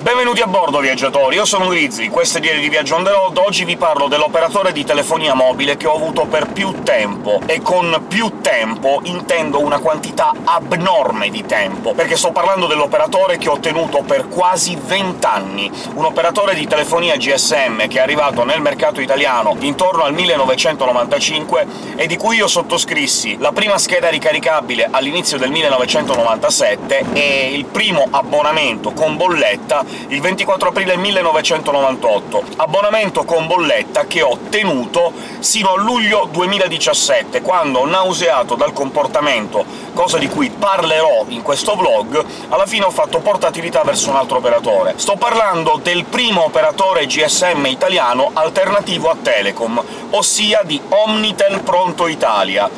Benvenuti a bordo, viaggiatori! Io sono Grizzly, questo è Diario di Viaggio on the road. Oggi vi parlo dell'operatore di telefonia mobile che ho avuto per più tempo, e con più tempo intendo una quantità abnorme di tempo, perché sto parlando dell'operatore che ho tenuto per quasi 20 anni, un operatore di telefonia GSM che è arrivato nel mercato italiano intorno al 1995 e di cui io sottoscrissi la prima scheda ricaricabile all'inizio del 1997 e il primo abbonamento con bolletta il 24 aprile 1998, abbonamento con bolletta che ho tenuto sino a luglio 2017, quando, nauseato dal comportamento, cosa di cui parlerò in questo vlog, alla fine ho fatto portatilità verso un altro operatore. Sto parlando del primo operatore GSM italiano alternativo a Telecom, ossia di Omnitel Pronto Italia,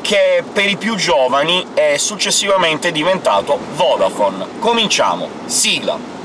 che per i più giovani è successivamente diventato Vodafone. Cominciamo! Sigla!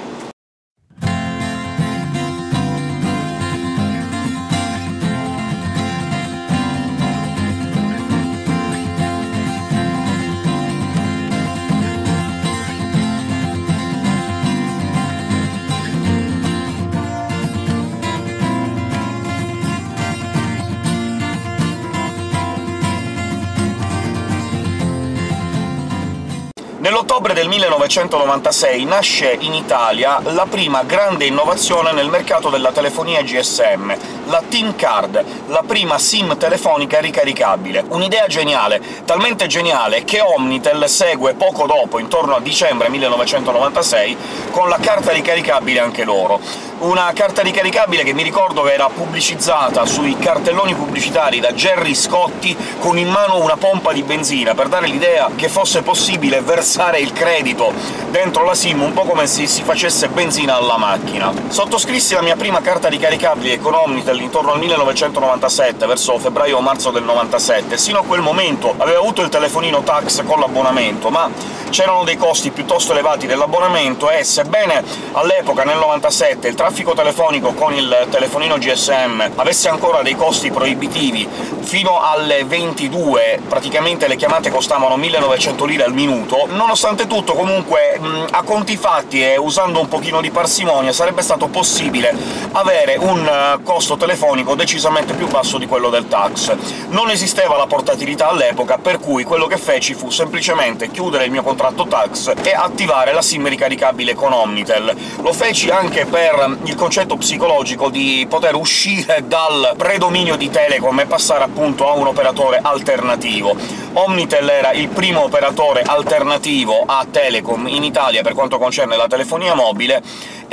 Nell'ottobre del 1996 nasce in Italia la prima grande innovazione nel mercato della telefonia GSM, la TIM Card, la prima SIM telefonica ricaricabile. Un'idea geniale, talmente geniale che Omnitel segue poco dopo, intorno a dicembre 1996, con la carta ricaricabile anche loro una carta ricaricabile che mi ricordo era pubblicizzata sui cartelloni pubblicitari da Gerry Scotti con in mano una pompa di benzina, per dare l'idea che fosse possibile versare il credito dentro la SIM, un po' come se si facesse benzina alla macchina. Sottoscrissi la mia prima carta ricaricabile con Omnitel intorno al 1997, verso febbraio o marzo del 97. Sino a quel momento avevo avuto il telefonino tax con l'abbonamento, ma c'erano dei costi piuttosto elevati dell'abbonamento e, sebbene all'epoca, nel 97, il traffico telefonico con il telefonino GSM avesse ancora dei costi proibitivi, fino alle 22 praticamente le chiamate costavano 1900 lire al minuto, nonostante tutto comunque a conti fatti e usando un pochino di parsimonia sarebbe stato possibile avere un uh, costo telefonico decisamente più basso di quello del tax. Non esisteva la portatilità all'epoca, per cui quello che feci fu semplicemente chiudere il mio contratto tax e attivare la SIM ricaricabile con Omnitel. Lo feci anche per il concetto psicologico di poter uscire dal predominio di Telecom e passare appunto a un operatore alternativo. Omnitel era il primo operatore alternativo a Telecom in Italia per quanto concerne la telefonia mobile,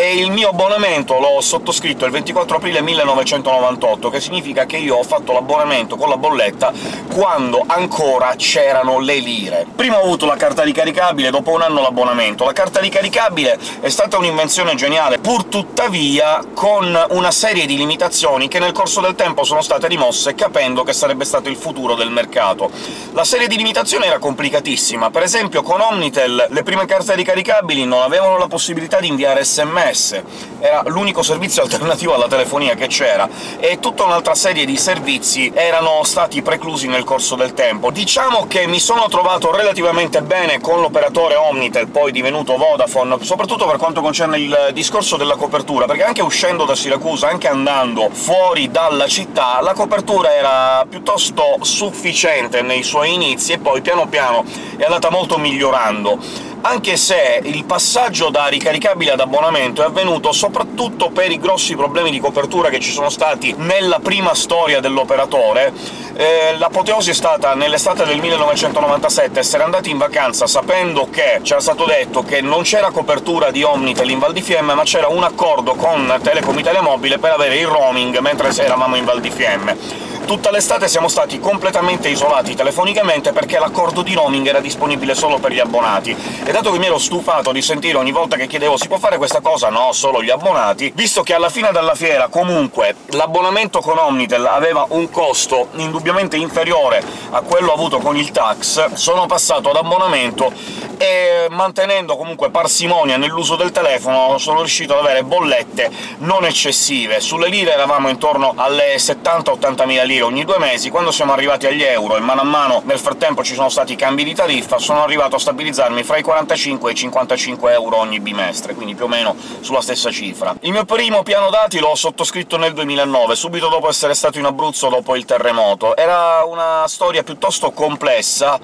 e il mio abbonamento l'ho sottoscritto il 24 aprile 1998, che significa che io ho fatto l'abbonamento con la bolletta quando ancora c'erano le lire. Prima ho avuto la carta ricaricabile, dopo un anno l'abbonamento. La carta ricaricabile è stata un'invenzione geniale, pur tuttavia con una serie di limitazioni che nel corso del tempo sono state rimosse, capendo che sarebbe stato il futuro del mercato. La serie di limitazioni era complicatissima, per esempio con Omnitel le prime carte ricaricabili non avevano la possibilità di inviare sms, SMS, era l'unico servizio alternativo alla telefonia che c'era, e tutta un'altra serie di servizi erano stati preclusi nel corso del tempo. Diciamo che mi sono trovato relativamente bene con l'operatore Omnitel, poi divenuto Vodafone, soprattutto per quanto concerne il discorso della copertura, perché anche uscendo da Siracusa, anche andando fuori dalla città, la copertura era piuttosto sufficiente nei suoi inizi, e poi piano piano è andata molto migliorando anche se il passaggio da ricaricabile ad abbonamento è avvenuto soprattutto per i grossi problemi di copertura che ci sono stati nella prima storia dell'operatore. Eh, L'apoteosi è stata nell'estate del 1997 essere andati in vacanza sapendo che c'era stato detto che non c'era copertura di Omnitel in Val di Fiemme, ma c'era un accordo con Telecom Italia Mobile per avere il roaming mentre eravamo in Val di Fiemme Tutta l'estate siamo stati completamente isolati telefonicamente perché l'accordo di roaming era disponibile solo per gli abbonati, e dato che mi ero stufato di sentire ogni volta che chiedevo «si può fare questa cosa?» «No, solo gli abbonati», visto che alla fine della fiera comunque l'abbonamento con Omnitel aveva un costo indubbiamente inferiore a quello avuto con il tax, sono passato ad abbonamento e mantenendo comunque parsimonia nell'uso del telefono sono riuscito ad avere bollette non eccessive. Sulle lire eravamo intorno alle 70-80 mila lire ogni due mesi, quando siamo arrivati agli euro e mano a mano nel frattempo ci sono stati cambi di tariffa, sono arrivato a stabilizzarmi fra i 45 e i 55 euro ogni bimestre, quindi più o meno sulla stessa cifra. Il mio primo piano dati l'ho sottoscritto nel 2009, subito dopo essere stato in Abruzzo dopo il terremoto. Era una storia piuttosto complessa,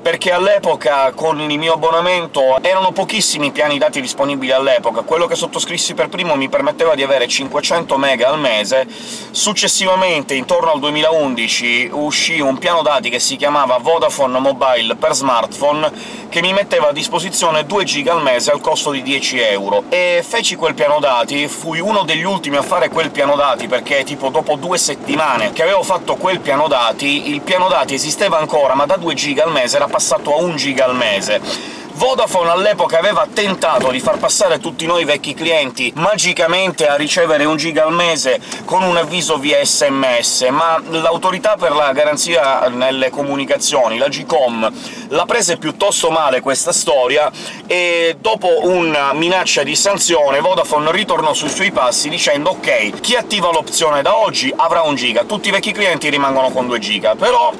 perché all'epoca con il mio abbonamento erano pochissimi i piani dati disponibili all'epoca, quello che sottoscrissi per primo mi permetteva di avere 500 mega al mese, successivamente, intorno al 2011, uscì un piano dati che si chiamava Vodafone Mobile per smartphone, che mi metteva a disposizione 2 giga al mese al costo di 10 euro. E feci quel piano dati, fui uno degli ultimi a fare quel piano dati, perché tipo dopo due settimane che avevo fatto quel piano dati, il piano dati esisteva ancora, ma da 2 giga al mese era passato a 1 giga al mese. Vodafone all'epoca aveva tentato di far passare tutti noi vecchi clienti magicamente a ricevere un giga al mese con un avviso via sms, ma l'Autorità per la garanzia nelle comunicazioni, la GCOM, l'ha prese piuttosto male questa storia, e dopo una minaccia di sanzione Vodafone ritornò sui suoi passi dicendo «Ok, chi attiva l'opzione da oggi avrà un giga, tutti i vecchi clienti rimangono con 2 giga», però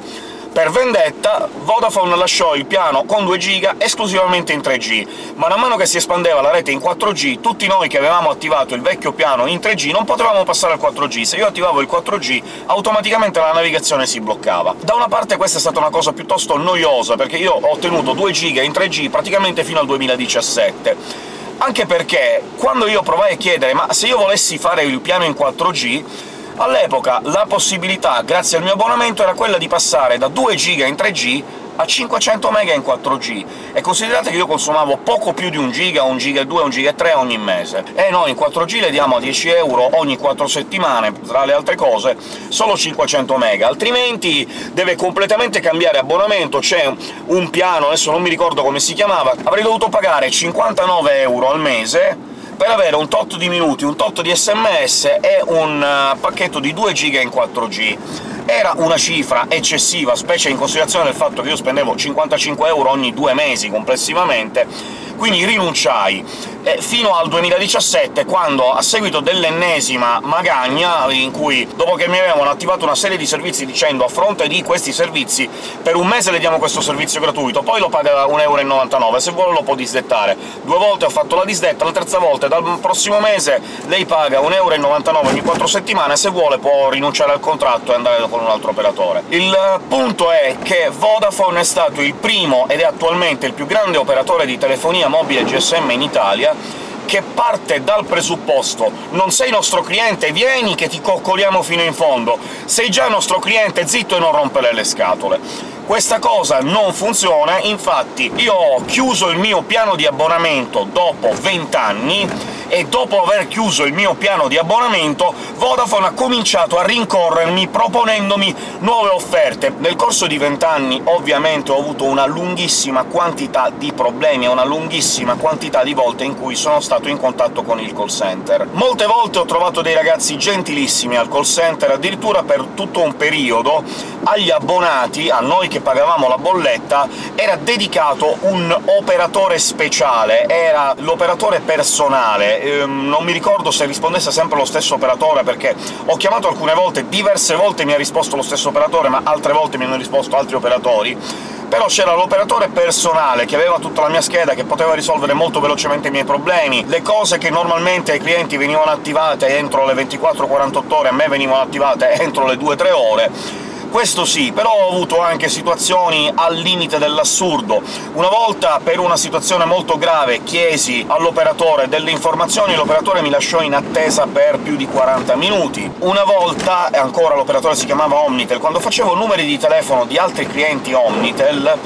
per vendetta, Vodafone lasciò il piano con 2 giga esclusivamente in 3G. Man mano che si espandeva la rete in 4G, tutti noi che avevamo attivato il vecchio piano in 3G non potevamo passare al 4G. Se io attivavo il 4G, automaticamente la navigazione si bloccava. Da una parte questa è stata una cosa piuttosto noiosa, perché io ho ottenuto 2 giga in 3G praticamente fino al 2017 anche perché quando io provai a chiedere «ma se io volessi fare il piano in 4G, All'epoca la possibilità, grazie al mio abbonamento, era quella di passare da 2 giga in 3G a 500 MB in 4G, e considerate che io consumavo poco più di 1 giga, 1 giga e 2, 1 giga e 3 ogni mese, e noi in 4G le diamo a 10 euro ogni 4 settimane, tra le altre cose, solo 500 MB, altrimenti deve completamente cambiare abbonamento, c'è un piano, adesso non mi ricordo come si chiamava, avrei dovuto pagare 59 euro al mese, per avere un tot di minuti, un tot di sms e un uh, pacchetto di 2 giga in 4G. Era una cifra eccessiva, specie in considerazione del fatto che io spendevo 55 euro ogni due mesi complessivamente, quindi rinunciai, eh, fino al 2017, quando, a seguito dell'ennesima magagna, in cui, dopo che mi avevano attivato una serie di servizi dicendo «a fronte di questi servizi per un mese le diamo questo servizio gratuito, poi lo paga 1,99 euro, se vuole lo può disdettare». Due volte ho fatto la disdetta, la terza volta dal prossimo mese lei paga 1,99 euro ogni quattro settimane, se vuole può rinunciare al contratto e andare con un altro operatore. Il punto è che Vodafone è stato il primo, ed è attualmente il più grande operatore di telefonia mobile GSM in Italia, che parte dal presupposto «non sei nostro cliente, vieni che ti coccoliamo fino in fondo, sei già nostro cliente, zitto e non rompere le scatole». Questa cosa non funziona, infatti io ho chiuso il mio piano di abbonamento dopo 20 anni, e dopo aver chiuso il mio piano di abbonamento Vodafone ha cominciato a rincorrermi proponendomi nuove offerte. Nel corso di vent'anni ovviamente ho avuto una lunghissima quantità di problemi e una lunghissima quantità di volte in cui sono stato in contatto con il call center. Molte volte ho trovato dei ragazzi gentilissimi al call center, addirittura per tutto un periodo agli abbonati, a noi che pagavamo la bolletta, era dedicato un operatore speciale, era l'operatore personale, ehm, non mi ricordo se rispondesse sempre lo stesso operatore, perché ho chiamato alcune volte, diverse volte mi ha risposto lo stesso operatore, ma altre volte mi hanno risposto altri operatori, però c'era l'operatore personale, che aveva tutta la mia scheda, che poteva risolvere molto velocemente i miei problemi, le cose che normalmente ai clienti venivano attivate entro le 24-48 ore, a me venivano attivate entro le 2-3 ore, questo sì, però ho avuto anche situazioni al limite dell'assurdo. Una volta, per una situazione molto grave, chiesi all'operatore delle informazioni, l'operatore mi lasciò in attesa per più di 40 minuti. Una volta, e ancora l'operatore si chiamava Omnitel, quando facevo numeri di telefono di altri clienti Omnitel,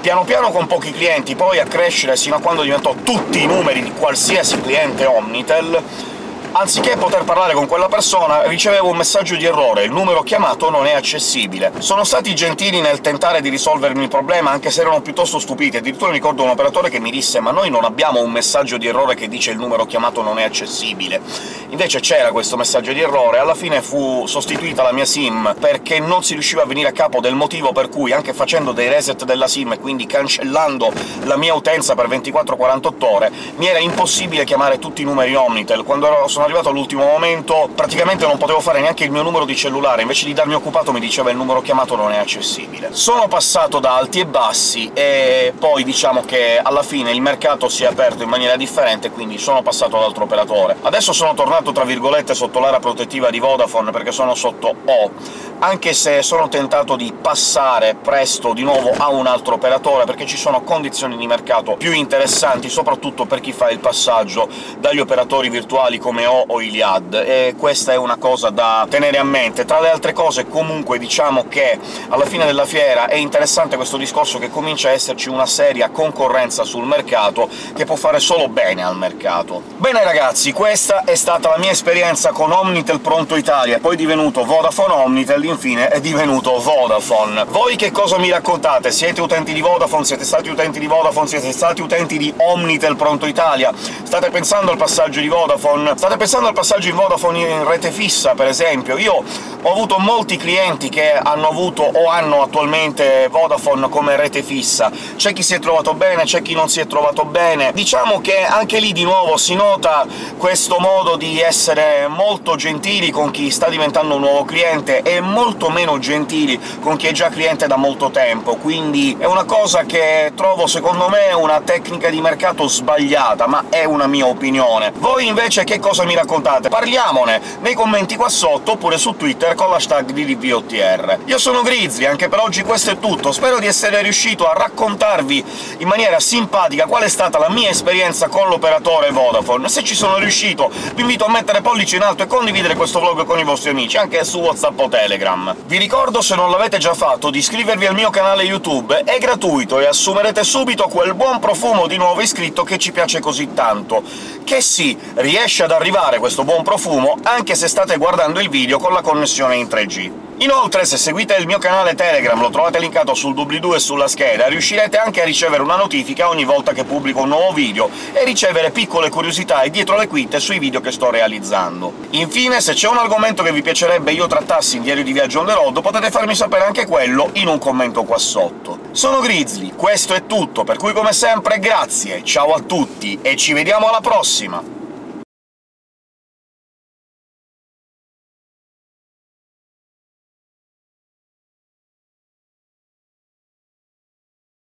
piano piano con pochi clienti, poi a crescere sino a quando diventò tutti i numeri di qualsiasi cliente Omnitel, Anziché poter parlare con quella persona, ricevevo un messaggio di errore, il numero chiamato non è accessibile. Sono stati gentili nel tentare di risolvermi il problema, anche se erano piuttosto stupiti. Addirittura ricordo un operatore che mi disse «Ma noi non abbiamo un messaggio di errore che dice il numero chiamato non è accessibile». Invece c'era questo messaggio di errore, alla fine fu sostituita la mia SIM perché non si riusciva a venire a capo del motivo per cui, anche facendo dei reset della SIM e quindi cancellando la mia utenza per 24-48 ore, mi era impossibile chiamare tutti i numeri Omnitel. Quando sono arrivato all'ultimo momento praticamente non potevo fare neanche il mio numero di cellulare, invece di darmi occupato mi diceva il numero chiamato non è accessibile. Sono passato da alti e bassi, e poi diciamo che alla fine il mercato si è aperto in maniera differente, quindi sono passato ad altro operatore. Adesso sono tornato, tra virgolette, sotto l'area protettiva di Vodafone, perché sono sotto O, anche se sono tentato di passare presto di nuovo a un altro operatore, perché ci sono condizioni di mercato più interessanti, soprattutto per chi fa il passaggio dagli operatori virtuali come O o Iliad, e questa è una cosa da tenere a mente. Tra le altre cose, comunque, diciamo che alla fine della fiera è interessante questo discorso che comincia a esserci una seria concorrenza sul mercato, che può fare solo bene al mercato. Bene ragazzi, questa è stata la mia esperienza con Omnitel Pronto Italia, poi divenuto Vodafone Omnitel, infine è divenuto Vodafone. Voi che cosa mi raccontate? Siete utenti di Vodafone? Siete stati utenti di Vodafone? Siete stati utenti di Omnitel Pronto Italia? State pensando al passaggio di Vodafone? State pensando al passaggio di Vodafone in rete fissa, per esempio? Io ho avuto molti clienti che hanno avuto o hanno attualmente Vodafone come rete fissa. C'è chi si è trovato bene, c'è chi non si è trovato bene. Diciamo che anche lì di nuovo si nota questo modo di essere molto gentili con chi sta diventando un nuovo cliente e molto meno gentili con chi è già cliente da molto tempo, quindi è una cosa che trovo, secondo me, una tecnica di mercato sbagliata, ma è una mia opinione. Voi invece che cosa mi raccontate? Parliamone nei commenti qua sotto, oppure su Twitter con l'hashtag di DVOTR. Io sono Grizzly, anche per oggi questo è tutto, spero di essere riuscito a raccontarvi in maniera simpatica qual è stata la mia esperienza con l'operatore Vodafone. Se ci sono riuscito vi invito a mettere pollice in alto e condividere questo vlog con i vostri amici, anche su WhatsApp o Telegram. Vi ricordo, se non l'avete già fatto, di iscrivervi al mio canale YouTube, è gratuito e assumerete subito quel buon profumo di nuovo iscritto che ci piace così tanto, che sì, riesce ad arrivare questo buon profumo anche se state guardando il video con la connessione in 3G. Inoltre, se seguite il mio canale Telegram, lo trovate linkato sul doobly-doo e sulla scheda, riuscirete anche a ricevere una notifica ogni volta che pubblico un nuovo video e ricevere piccole curiosità e dietro le quinte sui video che sto realizzando. Infine, se c'è un argomento che vi piacerebbe io trattassi in Diario di Viaggio on the road, potete farmi sapere anche quello in un commento qua sotto. Sono Grizzly, questo è tutto, per cui come sempre grazie, ciao a tutti e ci vediamo alla prossima!